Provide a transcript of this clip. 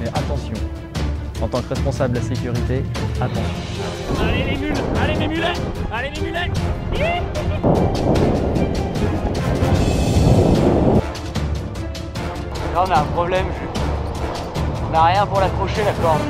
Mais attention. En tant que responsable de la sécurité, attention. Allez les mules Allez les mulets Allez les mulets Là, on a un problème, On n'a rien pour l'accrocher, la corde.